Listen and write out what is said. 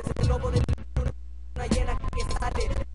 es el lobo de luna llena que sale.